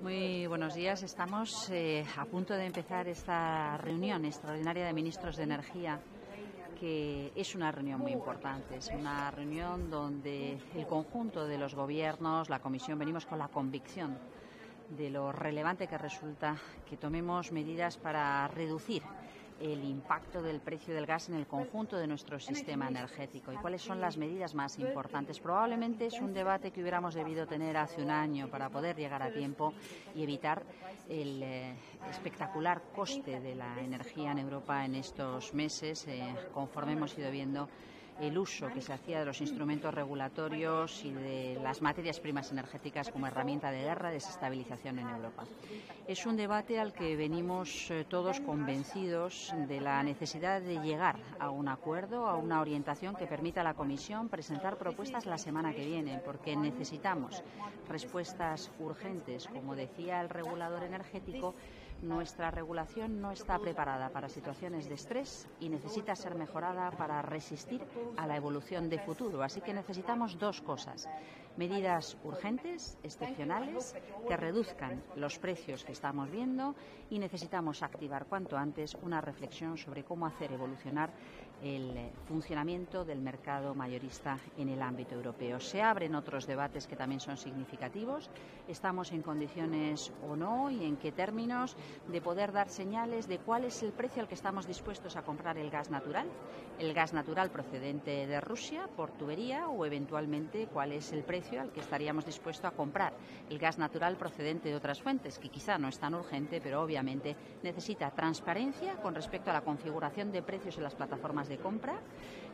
Muy buenos días. Estamos eh, a punto de empezar esta reunión extraordinaria de ministros de Energía que es una reunión muy importante. Es una reunión donde el conjunto de los gobiernos, la Comisión, venimos con la convicción de lo relevante que resulta que tomemos medidas para reducir el impacto del precio del gas en el conjunto de nuestro sistema energético y cuáles son las medidas más importantes. Probablemente es un debate que hubiéramos debido tener hace un año para poder llegar a tiempo y evitar el eh, espectacular coste de la energía en Europa en estos meses, eh, conforme hemos ido viendo el uso que se hacía de los instrumentos regulatorios y de las materias primas energéticas como herramienta de guerra y desestabilización en Europa. Es un debate al que venimos eh, todos convencidos de la necesidad de llegar a un acuerdo, a una orientación que permita a la Comisión presentar propuestas la semana que viene, porque necesitamos respuestas urgentes, como decía el regulador energético, nuestra regulación no está preparada para situaciones de estrés y necesita ser mejorada para resistir a la evolución de futuro. Así que necesitamos dos cosas. Medidas urgentes, excepcionales, que reduzcan los precios que estamos viendo y necesitamos activar cuanto antes una reflexión sobre cómo hacer evolucionar el funcionamiento del mercado mayorista en el ámbito europeo. Se abren otros debates que también son significativos. Estamos en condiciones o no y en qué términos de poder dar señales de cuál es el precio al que estamos dispuestos a comprar el gas natural, el gas natural procedente de Rusia por tubería o eventualmente cuál es el precio al que estaríamos dispuestos a comprar el gas natural procedente de otras fuentes, que quizá no es tan urgente, pero obviamente necesita transparencia con respecto a la configuración de precios en las plataformas compra.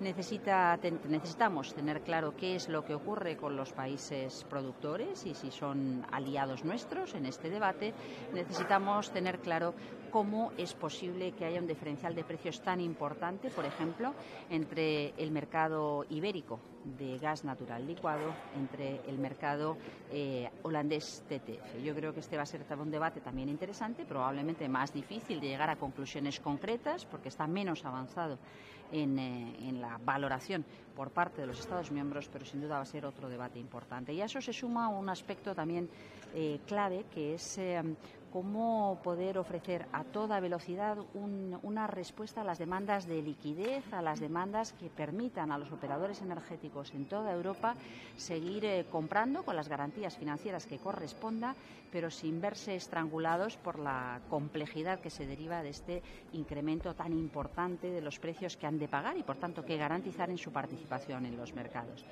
Necesita, necesitamos tener claro qué es lo que ocurre con los países productores y si son aliados nuestros en este debate. Necesitamos tener claro cómo es posible que haya un diferencial de precios tan importante, por ejemplo, entre el mercado ibérico de gas natural licuado, entre el mercado eh, holandés TTF. Yo creo que este va a ser un debate también interesante, probablemente más difícil de llegar a conclusiones concretas, porque está menos avanzado en, eh, la valoración por parte de los Estados miembros, pero sin duda va a ser otro debate importante. Y a eso se suma un aspecto también eh, clave, que es cómo poder ofrecer a toda velocidad una respuesta a las demandas de liquidez, a las demandas que permitan a los operadores energéticos en toda Europa seguir eh, comprando con las garantías financieras que corresponda, pero sin verse estrangulados por la complejidad que se deriva de este incremento tan importante de los precios que han de pagar y, por tanto, que garantizar en su participación en los mercados.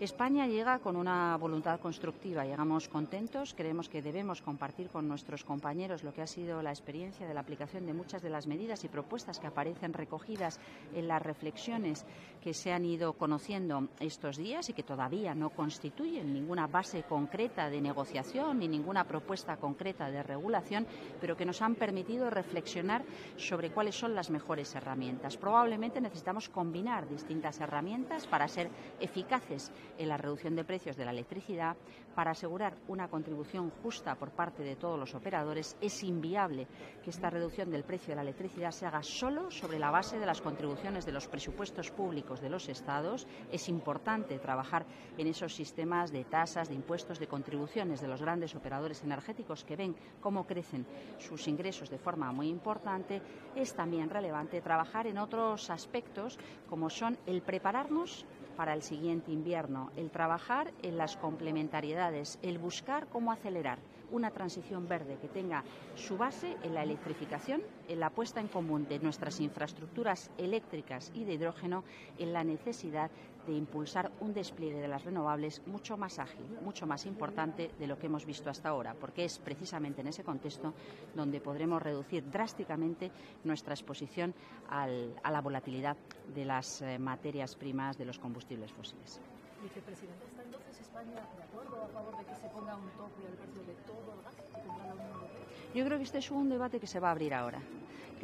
España llega con una voluntad constructiva, llegamos contentos, creemos que debemos compartir con nuestros compañeros lo que ha sido la experiencia de la aplicación de muchas de las medidas y propuestas que aparecen recogidas en las reflexiones que se han ido conociendo estos días y que todavía no constituyen ninguna base concreta de negociación ni ninguna propuesta concreta de regulación, pero que nos han permitido reflexionar sobre cuáles son las mejores herramientas. Probablemente necesitamos combinar distintas herramientas para ser eficaces en la reducción de precios de la electricidad, para asegurar una contribución justa por parte de todos los operadores, es inviable que esta reducción del precio de la electricidad se haga solo sobre la base de las contribuciones de los presupuestos públicos de los Estados. Es importante trabajar en esos sistemas de tasas, de impuestos, de contribuciones de los grandes operadores energéticos que ven cómo crecen sus ingresos de forma muy importante. Es también relevante trabajar en otros aspectos como son el prepararnos para el siguiente invierno, el trabajar en las complementariedades, el buscar cómo acelerar una transición verde que tenga su base en la electrificación, en la puesta en común de nuestras infraestructuras eléctricas y de hidrógeno, en la necesidad de impulsar un despliegue de las renovables mucho más ágil, mucho más importante de lo que hemos visto hasta ahora, porque es precisamente en ese contexto donde podremos reducir drásticamente nuestra exposición a la volatilidad de las eh, materias primas de los combustibles fósiles. Vicepresidente, ¿está entonces España de acuerdo a favor de que se ponga un tope al precio de todo el gas que la Unión Europea? Yo creo que este es un debate que se va a abrir ahora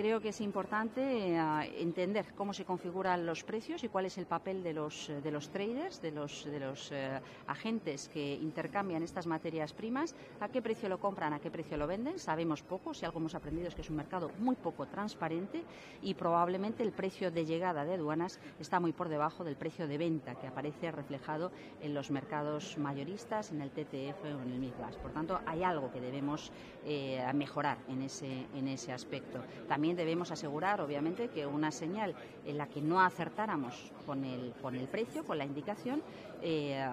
Creo que es importante eh, entender cómo se configuran los precios y cuál es el papel de los, de los traders, de los, de los eh, agentes que intercambian estas materias primas, a qué precio lo compran, a qué precio lo venden. Sabemos poco, si algo hemos aprendido es que es un mercado muy poco transparente y probablemente el precio de llegada de aduanas está muy por debajo del precio de venta que aparece reflejado en los mercados mayoristas, en el TTF o en el MIGAS. Por tanto, hay algo que debemos eh, mejorar en ese, en ese aspecto. También debemos asegurar, obviamente, que una señal en la que no acertáramos con el, con el precio, con la indicación, eh,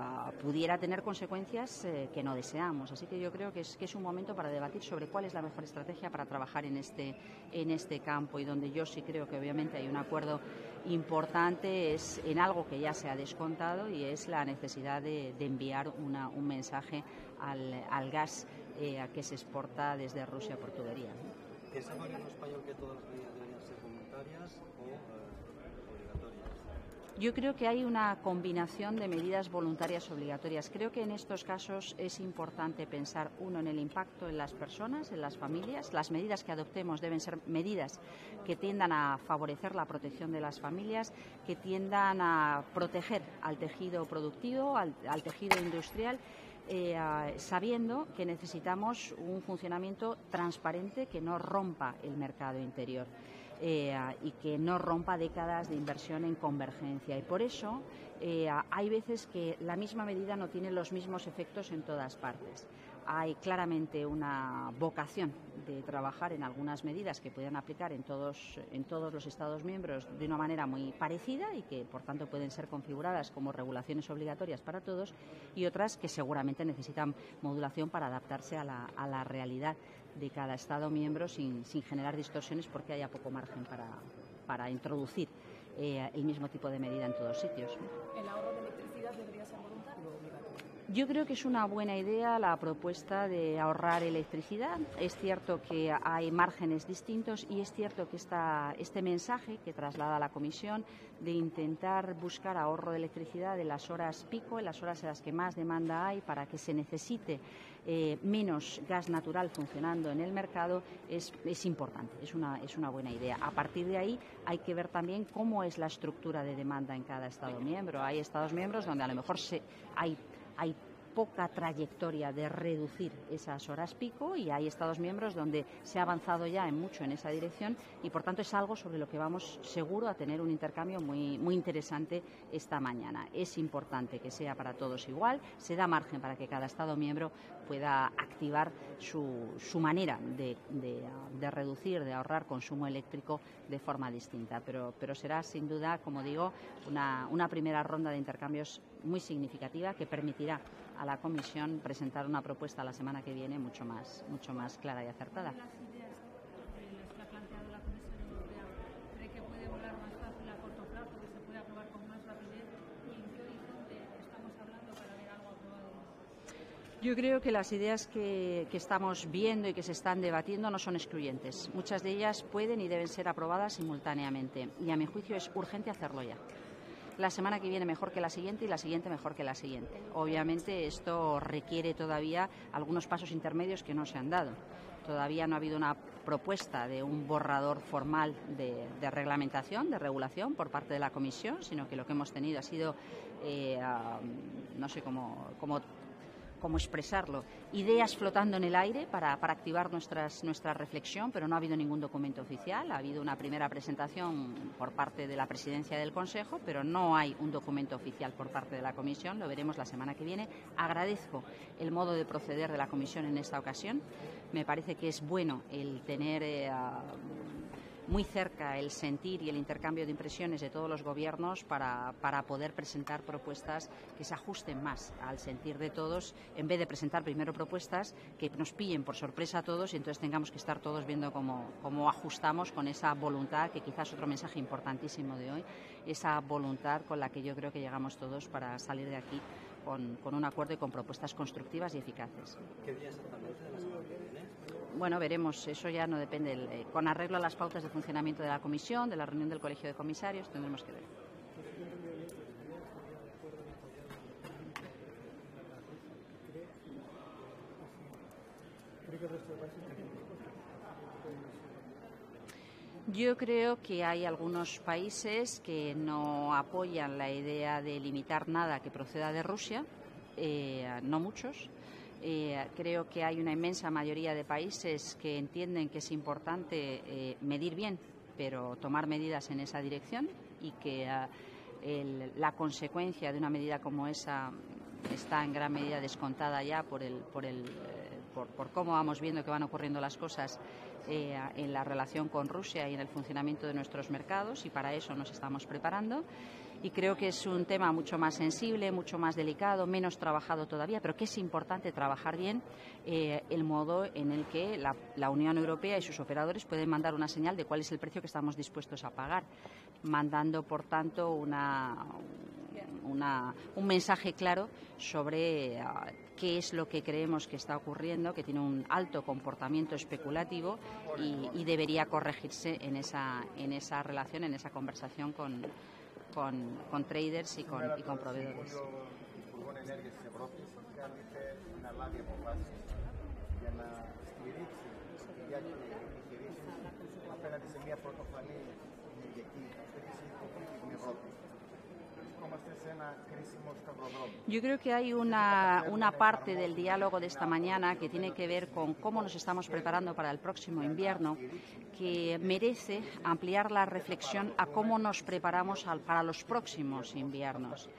pudiera tener consecuencias eh, que no deseamos. Así que yo creo que es, que es un momento para debatir sobre cuál es la mejor estrategia para trabajar en este, en este campo y donde yo sí creo que obviamente hay un acuerdo importante es en algo que ya se ha descontado y es la necesidad de, de enviar una, un mensaje al, al gas eh, que se exporta desde Rusia por tubería. ¿Es el gobierno español que todas las medidas deberían ser voluntarias o eh, obligatorias? Yo creo que hay una combinación de medidas voluntarias obligatorias. Creo que en estos casos es importante pensar, uno, en el impacto en las personas, en las familias. Las medidas que adoptemos deben ser medidas que tiendan a favorecer la protección de las familias, que tiendan a proteger al tejido productivo, al tejido industrial eh, sabiendo que necesitamos un funcionamiento transparente que no rompa el mercado interior eh, y que no rompa décadas de inversión en convergencia. Y por eso eh, hay veces que la misma medida no tiene los mismos efectos en todas partes hay claramente una vocación de trabajar en algunas medidas que puedan aplicar en todos, en todos los Estados miembros de una manera muy parecida y que, por tanto, pueden ser configuradas como regulaciones obligatorias para todos y otras que seguramente necesitan modulación para adaptarse a la, realidad de cada Estado miembro sin, sin, generar distorsiones porque haya poco margen para, para introducir eh, el mismo tipo de medida en todos sitios. ¿El ahorro de electricidad debería ser voluntario o obligatorio? Yo creo que es una buena idea la propuesta de ahorrar electricidad. Es cierto que hay márgenes distintos y es cierto que esta, este mensaje que traslada la Comisión de intentar buscar ahorro de electricidad en las horas pico, en las horas en las que más demanda hay, para que se necesite eh, menos gas natural funcionando en el mercado, es, es importante, es una, es una buena idea. A partir de ahí hay que ver también cómo es la estructura de demanda en cada Estado miembro. Hay Estados miembros donde a lo mejor se, hay hay poca trayectoria de reducir esas horas pico y hay Estados miembros donde se ha avanzado ya en mucho en esa dirección y por tanto es algo sobre lo que vamos seguro a tener un intercambio muy, muy interesante esta mañana. Es importante que sea para todos igual, se da margen para que cada Estado miembro pueda activar su, su manera de, de, reducir, de ahorrar consumo eléctrico de forma distinta. Pero, pero será sin duda, como digo, una, una primera ronda de intercambios muy significativa que permitirá a la Comisión presentar una propuesta la semana que viene mucho más, mucho más clara y acertada. Yo creo que las ideas que, que, estamos viendo y que se están debatiendo no son excluyentes. Muchas de ellas pueden y deben ser aprobadas simultáneamente y a mi juicio es urgente hacerlo ya la semana que viene mejor que la siguiente y la siguiente mejor que la siguiente. Obviamente esto requiere todavía algunos pasos intermedios que no se han dado. Todavía no ha habido una propuesta de un borrador formal de, reglamentación, de regulación por parte de la Comisión, sino que lo que hemos tenido ha sido, eh, no sé cómo, cómo cómo expresarlo, ideas flotando en el aire para, para activar nuestras, nuestra reflexión, pero no ha habido ningún documento oficial. Ha habido una primera presentación por parte de la presidencia del Consejo, pero no hay un documento oficial por parte de la Comisión. Lo veremos la semana que viene. Agradezco el modo de proceder de la Comisión en esta ocasión. Me parece que es bueno el tener. Eh, muy cerca el sentir y el intercambio de impresiones de todos los gobiernos para, para, poder presentar propuestas que se ajusten más al sentir de todos, en vez de presentar primero propuestas que nos pillen por sorpresa a todos y entonces tengamos que estar todos viendo cómo, cómo ajustamos con esa voluntad, que quizás otro mensaje importantísimo de hoy, esa voluntad con la que yo creo que llegamos todos para salir de aquí con, con un acuerdo y con propuestas constructivas y eficaces. ¿Qué día exactamente de la semana que viene? Bueno, veremos, eso ya no depende. Eh, con arreglo a las pautas de funcionamiento de la comisión, de la reunión del Colegio de Comisarios, tendremos que ver. Yo creo que hay algunos países que no apoyan la idea de limitar nada que proceda de Rusia, eh, no muchos. Eh, creo que hay una inmensa mayoría de países que entienden que es importante eh, medir bien, pero tomar medidas en esa dirección y que la consecuencia de una medida como esa está en gran medida descontada ya por el, por el por, cómo vamos viendo que van ocurriendo las cosas eh, en la relación con Rusia y en el funcionamiento de nuestros mercados y para eso nos estamos preparando. Y creo que es un tema mucho más sensible, mucho más delicado, menos trabajado todavía, pero que es importante trabajar bien eh, el modo en el que la, la Unión Europea y sus operadores pueden mandar una señal de cuál es el precio que estamos dispuestos a pagar, mandando, por tanto, una, un mensaje claro sobre ah, qué es lo que creemos que está ocurriendo, que tiene un alto comportamiento especulativo y, debería corregirse en esa, en esa relación, en esa conversación con, con, traders y con, y con proveedores. Yo creo que hay una, una, parte del diálogo de esta mañana que tiene que ver con cómo nos estamos preparando para el próximo invierno, que merece ampliar la reflexión a cómo nos preparamos para los próximos inviernos.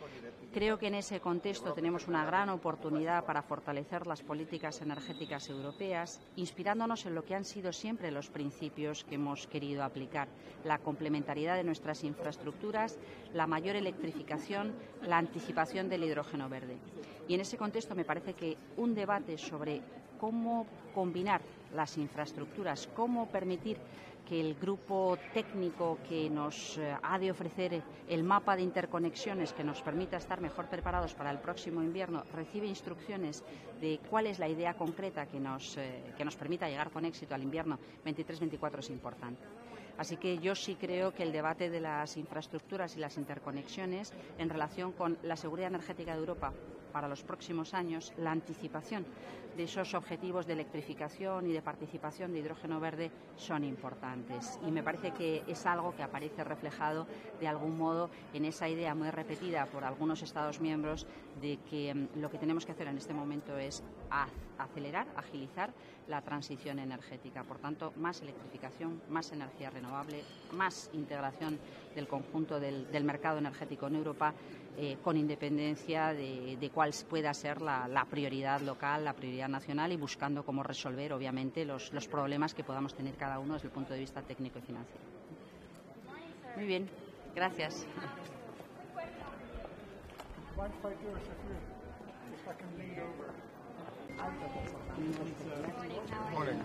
Creo que en ese contexto tenemos una gran oportunidad para fortalecer las políticas energéticas europeas, inspirándonos en lo que han sido siempre los principios que hemos querido aplicar, la complementariedad de nuestras infraestructuras, la mayor electrificación, la anticipación del hidrógeno verde. Y en ese contexto me parece que un debate sobre cómo combinar las infraestructuras, cómo permitir que el grupo técnico que nos eh, ha de ofrecer el mapa de interconexiones que nos permita estar mejor preparados para el próximo invierno recibe instrucciones de cuál es la idea concreta que nos, eh, que nos permita llegar con éxito al invierno 23-24 es importante. Así que yo sí creo que el debate de las infraestructuras y las interconexiones en relación con la seguridad energética de Europa para los próximos años, la anticipación de esos objetivos de electrificación y de participación de hidrógeno verde son importantes. Y me parece que es algo que aparece reflejado de algún modo en esa idea muy repetida por algunos Estados miembros de que mm, lo que tenemos que hacer en este momento es acelerar, agilizar la transición energética. Por tanto, más electrificación, más energía renovable, más integración del conjunto del, mercado energético en Europa, eh, con independencia de, cuál pueda ser la, prioridad local, la prioridad nacional y buscando cómo resolver, obviamente, los, los problemas que podamos tener cada uno desde el punto de vista técnico y financiero. Muy bien, gracias. Morning,